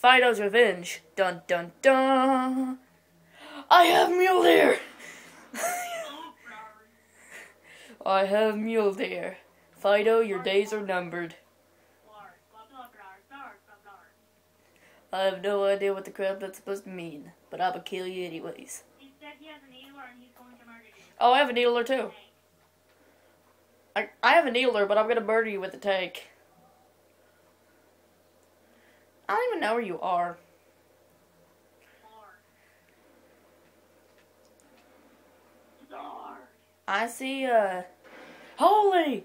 Fido's revenge. Dun dun dun. I have mule deer. I have mule deer. Fido, your days are numbered. I have no idea what the crap that's supposed to mean, but I'ma kill you anyways. He said he has a and he's going to murder you. Oh, I have a needler too. I, I have a needler, but I'm gonna murder you with the tank. I don't even know where you are. I see, uh. Holy!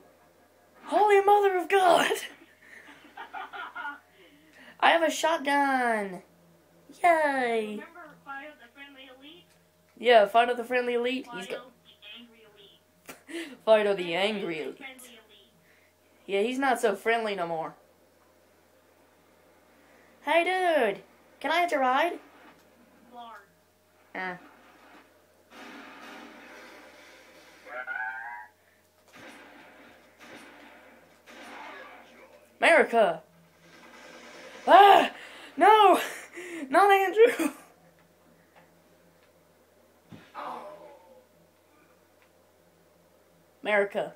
Holy Mother of God! I have a shotgun! Yay! Remember Fido the friendly elite? Yeah, Fido the friendly elite. He's Fido got the angry elite. Fido the angry elite. Yeah, he's not so friendly no more. Hey, dude! Can I hitch a ride? Eh. America! Ah! No! Not Andrew! America.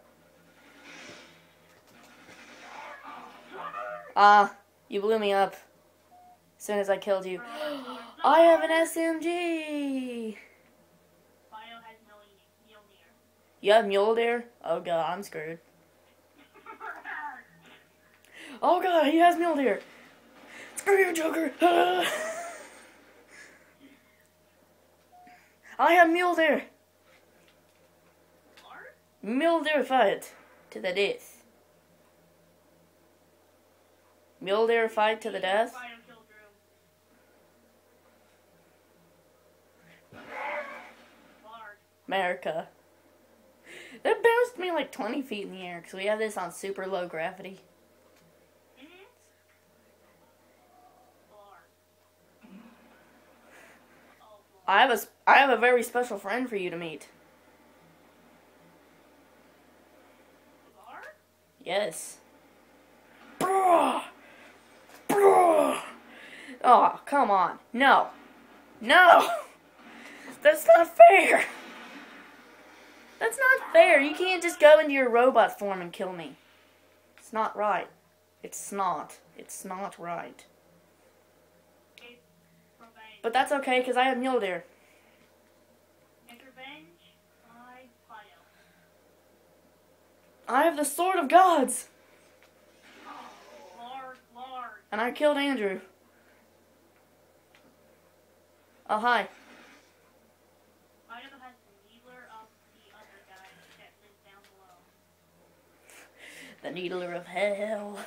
Ah, you blew me up. As soon as I killed you. I have an SMG! You have mule deer? Oh god, I'm screwed. Oh god, he has mule deer! Screw you, Joker! I have mule deer! Mule deer fight to the death. Mule deer fight to the death? Fido killed Drew. Lard. America. That bounced me like 20 feet in the air because we have this on super low gravity. I have a, I have a very special friend for you to meet. Yes. Bruh! Bruh! Oh, come on. No. No! That's not fair! That's not fair. You can't just go into your robot form and kill me. It's not right. It's not. It's not right. But that's okay, because I have Fido. I have the sword of gods! And I killed Andrew. Oh, hi. Fido has the needler of the other guy that lives down below. The Needler of Hell.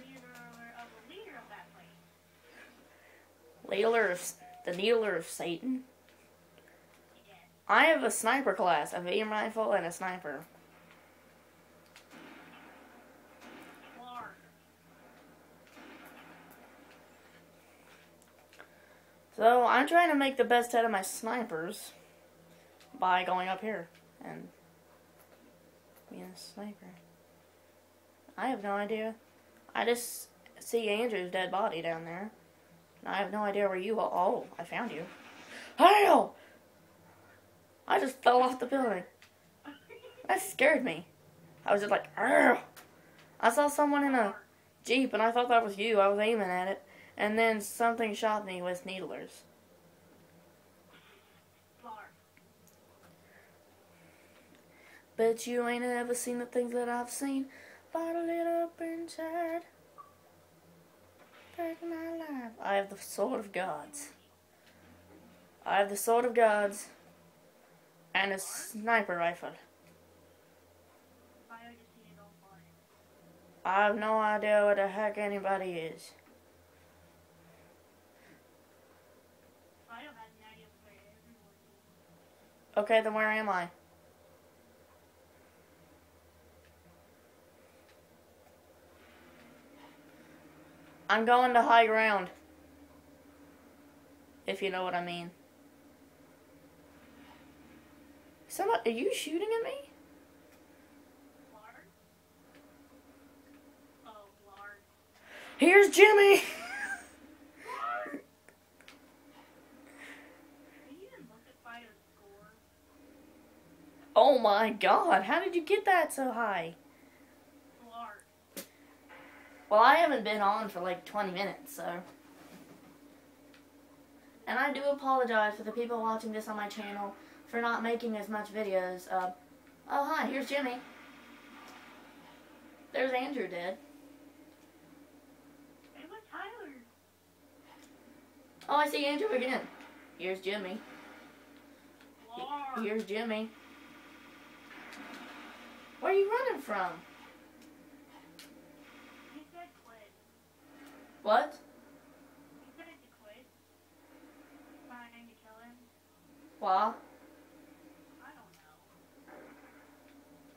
Leader of the leader of that place. Needler of, the Needler of Satan. I have a sniper class, a medium rifle and a sniper. So I'm trying to make the best out of my snipers by going up here and being a sniper. I have no idea. I just see Andrew's dead body down there. I have no idea where you are. Oh, I found you. Hell! I just fell off the building. That scared me. I was just like, Arr! I saw someone in a Jeep and I thought that was you. I was aiming at it. And then something shot me with needlers. Bet you ain't ever seen the things that I've seen. Bottle it up inside. Take my life. I have the sword of gods. I have the sword of gods. And a sniper rifle. I have no idea what the heck anybody is. Okay, then where am I? I'm going to high ground. If you know what I mean. Somebody, are you shooting at me? Oh. Here's Jimmy. Oh my god, how did you get that so high? Well, I haven't been on for like 20 minutes, so. And I do apologize for the people watching this on my channel for not making as much videos. Uh, oh, hi, here's Jimmy. There's Andrew dead. Hey, what's Tyler? Oh, I see Andrew again. Here's Jimmy. Here's Jimmy. Where are you running from? He said quit. What? He said to quit. Trying to kill him. Why? I don't know.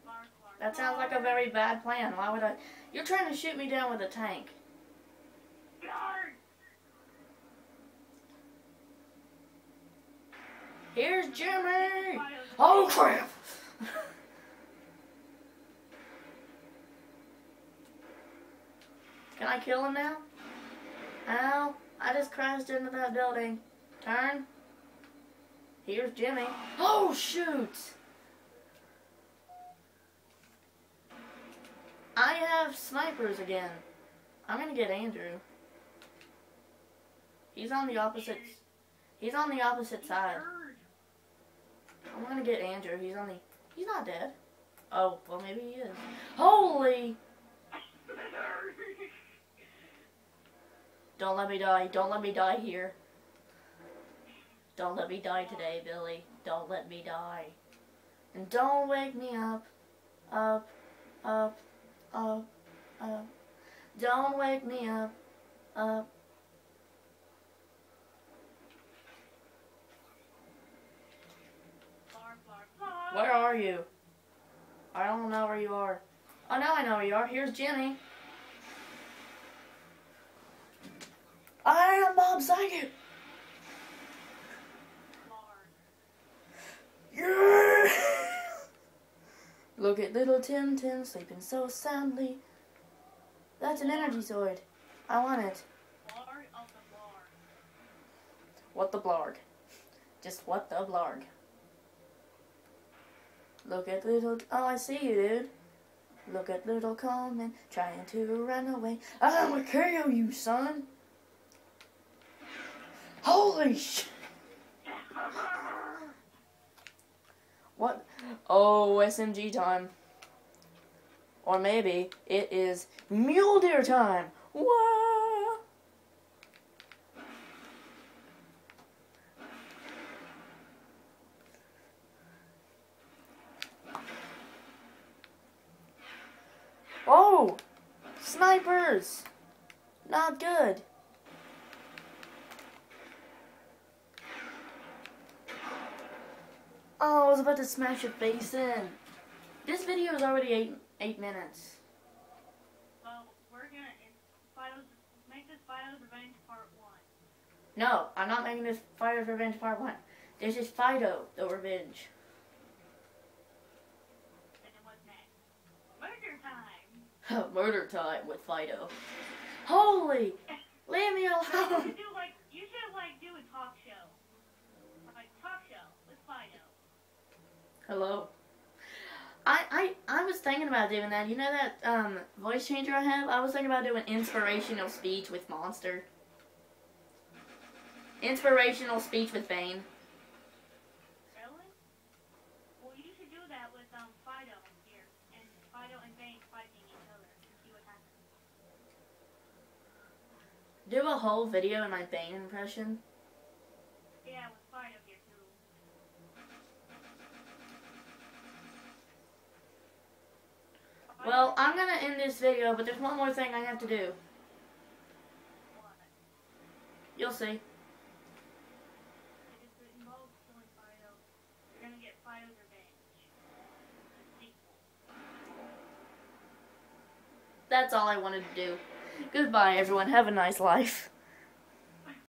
Clark, Clark. That sounds like a very bad plan. Why would I? You're trying to shoot me down with a tank. Here's Jimmy! Oh crap! Can I kill him now? Ow, I just crashed into that building. Turn. Here's Jimmy. Oh shoot! I have snipers again. I'm gonna get Andrew. He's on the opposite. He's on the opposite side. I'm gonna get Andrew. He's on the. He's not dead. Oh, well, maybe he is. Holy! Don't let me die. Don't let me die here. Don't let me die today, Billy. Don't let me die. And don't wake me up. Up, up, up, up. Don't wake me up. Up. Where are you? I don't know where you are. Oh, now I know where you are. Here's Jimmy. I am Bob Saget. Yeah. Look at little Tim Tim sleeping so soundly. That's an energy sword. I want it. What the blarg? Just what the blarg? Look at little. Oh, I see you, dude. Look at little Coleman trying to run away. I'm gonna kill you, son. Holy sh! What? Oh, SMG time. Or maybe it is mule deer time. Whoa! Oh! Snipers! Not good. Oh, I was about to smash your face in. This video is already eight eight minutes. Well, we're gonna Fido's make this Fido's Revenge Part One. No, I'm not making this Fido's Revenge Part 1. This is Fido, the Revenge. And then what's next? Murder time. Murder time with Fido. Holy! Leave me You should do like you should like do a talk show. Like talk show with Fido. Hello. I, I I was thinking about doing that. You know that um voice changer I have? I was thinking about doing inspirational speech with Monster. Inspirational speech with Bane. Really? Well, you should do that with um Fido here, and Fido and Bane fighting each other and see what happens. Do a whole video in my Bane impression. Yeah, with Fido here too. Well, I'm gonna end this video, but there's one more thing I have to do. You'll see. That's all I wanted to do. Goodbye, everyone. Have a nice life.